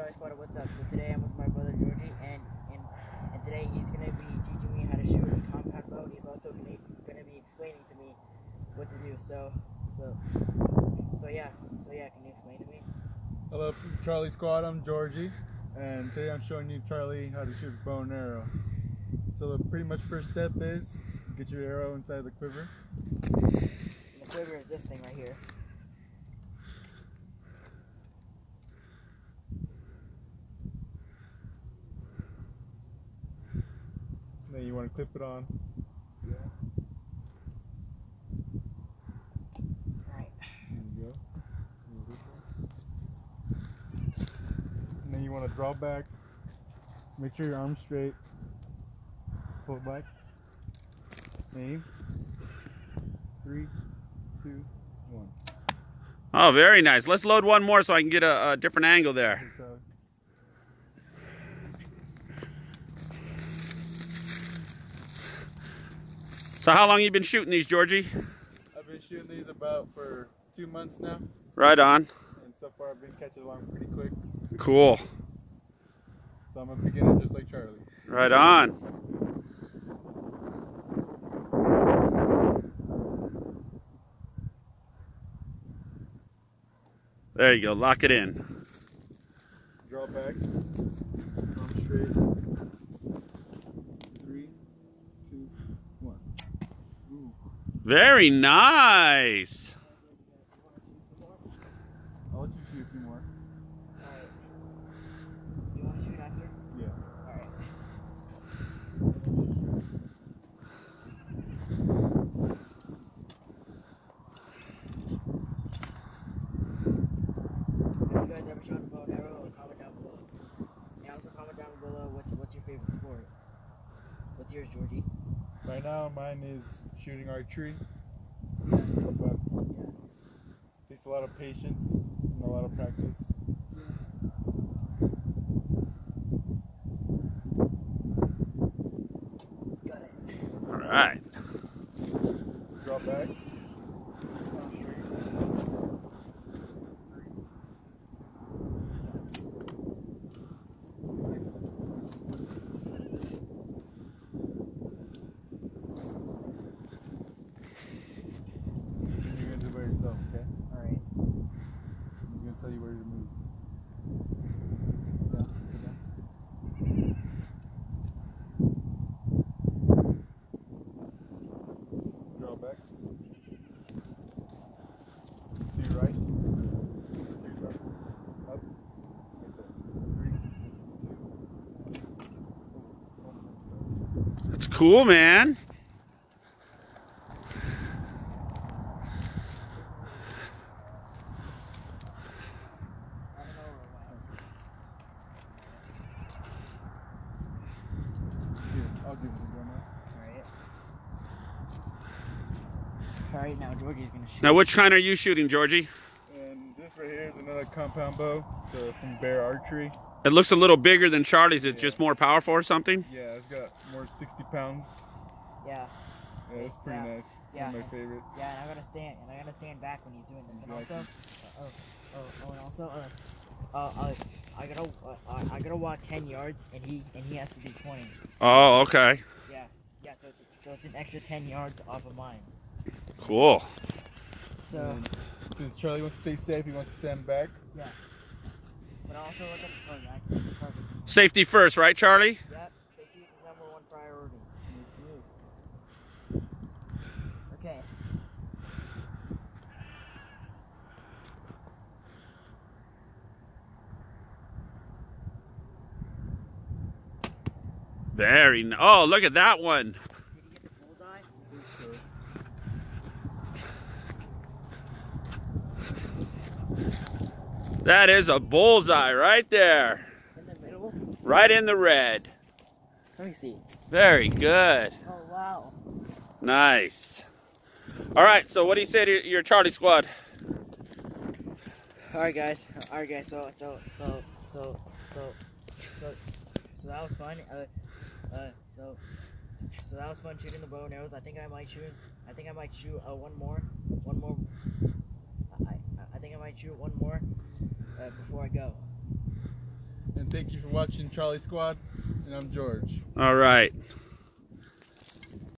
Charlie Squad, what's up? So today I'm with my brother Georgie, and and, and today he's gonna be teaching me how to shoot a compound bow. He's also gonna gonna be explaining to me what to do. So so so yeah, so yeah, can you explain to me? Hello, Charlie Squad. I'm Georgie, and today I'm showing you Charlie how to shoot a bow and arrow. So the pretty much first step is get your arrow inside the quiver. And the quiver is this thing right here. Then you want to clip it on. Right. There you go. And then you want to draw back. Make sure your arm's straight. Pull it back. Aim. Three, two, one. Oh, very nice. Let's load one more so I can get a, a different angle there. So, how long you been shooting these, Georgie? I've been shooting these about for two months now, Right on. and so far I've been catching along pretty quick. Cool. So I'm a beginner just like Charlie. Right on. There you go. Lock it in. Draw back. Arm straight. Three, two, one. Ooh. Very nice. I'll let you shoot a few more. Alright. You want to shoot out here? Yeah. Alright. Have you guys ever shot a bow and arrow? Comment down below. And also comment down below what's, what's your favorite sport? What's yours, Georgie? Right now mine is shooting archery. It's pretty fun. Takes a lot of patience and a lot of practice. Got it. All right. Draw back. Arm straight. So you're gonna do it by yourself, okay? Alright. I'm gonna tell you where to move. Down, go down. Draw back. To your right. To your left. Up. Right there. Three, two, one. That's cool, man. I don't know where Here, I'll give man. Alright. Alright, now Georgie's gonna shoot. Now, which kind are you shooting, Georgie? And this right here is another compound bow. So from Bear Archery. It looks a little bigger than Charlie's. It's just more powerful or something? Yeah, it's got more 60 pounds. Yeah. Yeah, it's pretty Yeah. nice. Yeah. One of my favorites. Yeah, and I'm gonna stand, and I'm gonna stand back when he's doing this, and also, uh, oh, oh, oh, and also, uh, uh, uh, I gotta, uh, I, I gotta walk ten yards, and he, and he has to do twenty. Oh, okay. Yes, yeah, so it's, so it's an extra ten yards off of mine. Cool. So, And since Charlie wants to stay safe, he wants to stand back. yeah. But also look at the target. I can hit the target. Safety first, right, Charlie? Yep, safety is the number one priority. Okay. Very. n- Oh, look at that one. Did he get the bullseye? That is a bullseye right there. In the? Right in the red. Let me see. Very good. Oh wow. Nice. All right, so what do you say to your Charlie squad? All right, guys. All right, guys. So, so, so, so, so, so, so that was fun. Uh, uh, so, so that was fun shooting the bow and arrows. I think I might shoot. I think I might shoot uh, one more. One more. I, I, I think I might shoot one more uh, before I go. And thank you for watching Charlie Squad, and I'm George. All right.